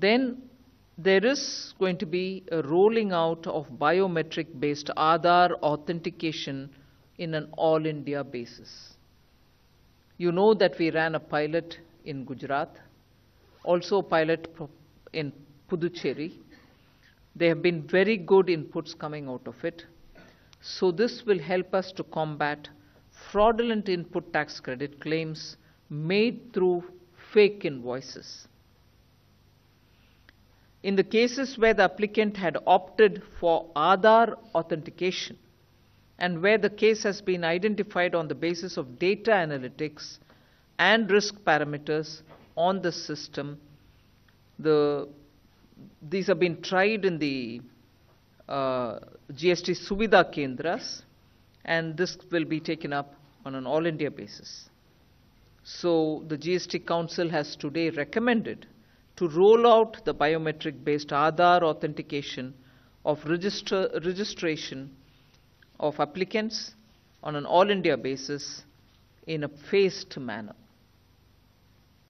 then there is going to be a rolling out of biometric based Aadhaar authentication in an all India basis. You know that we ran a pilot in Gujarat, also a pilot in Puducherry. There have been very good inputs coming out of it. So, this will help us to combat fraudulent input tax credit claims made through fake invoices. In the cases where the applicant had opted for Aadhaar authentication and where the case has been identified on the basis of data analytics and risk parameters on the system, the, these have been tried in the uh, GST Suvidha Kendras, and this will be taken up on an all India basis. So, the GST Council has today recommended to roll out the biometric based Aadhaar authentication of register, registration of applicants on an all India basis in a phased manner.